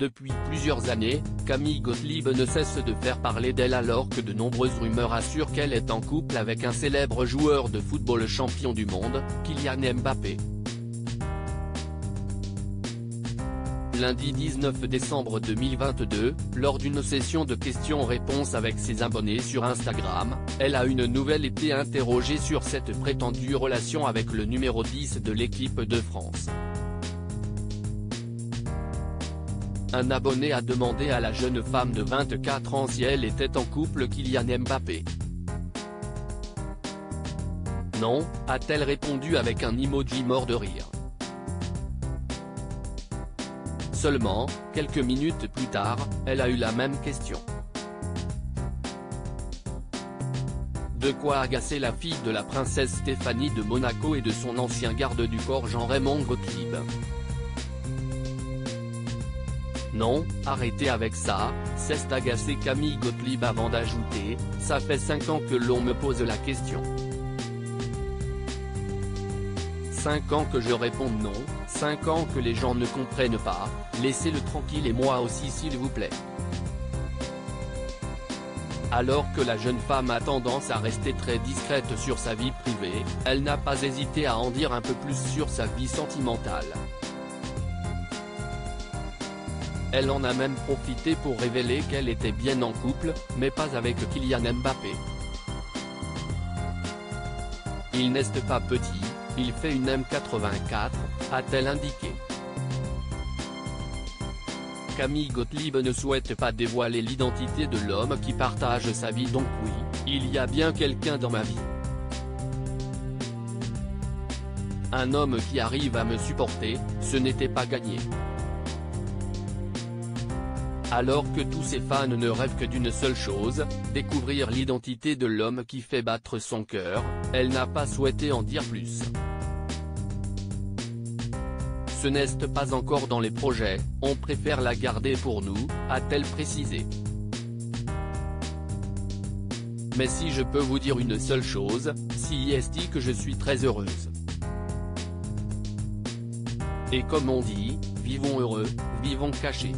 Depuis plusieurs années, Camille Gottlieb ne cesse de faire parler d'elle alors que de nombreuses rumeurs assurent qu'elle est en couple avec un célèbre joueur de football champion du monde, Kylian Mbappé. Lundi 19 décembre 2022, lors d'une session de questions-réponses avec ses abonnés sur Instagram, elle a une nouvelle été interrogée sur cette prétendue relation avec le numéro 10 de l'équipe de France. Un abonné a demandé à la jeune femme de 24 ans si elle était en couple Kylian Mbappé. Non, a-t-elle répondu avec un emoji mort de rire. Seulement, quelques minutes plus tard, elle a eu la même question. De quoi agacer la fille de la princesse Stéphanie de Monaco et de son ancien garde du corps Jean-Raymond Gottlieb. Non, arrêtez avec ça, c'est agacé Camille Gottlieb avant d'ajouter, ça fait 5 ans que l'on me pose la question. 5 ans que je réponds non, 5 ans que les gens ne comprennent pas, laissez-le tranquille et moi aussi s'il vous plaît. Alors que la jeune femme a tendance à rester très discrète sur sa vie privée, elle n'a pas hésité à en dire un peu plus sur sa vie sentimentale. Elle en a même profité pour révéler qu'elle était bien en couple, mais pas avec Kylian Mbappé. Il n'est pas petit, il fait une M84, a-t-elle indiqué. Camille Gottlieb ne souhaite pas dévoiler l'identité de l'homme qui partage sa vie donc oui, il y a bien quelqu'un dans ma vie. Un homme qui arrive à me supporter, ce n'était pas gagné. Alors que tous ses fans ne rêvent que d'une seule chose, découvrir l'identité de l'homme qui fait battre son cœur, elle n'a pas souhaité en dire plus. Ce n'est pas encore dans les projets, on préfère la garder pour nous, a-t-elle précisé. Mais si je peux vous dire une seule chose, si est que je suis très heureuse. Et comme on dit, vivons heureux, vivons cachés.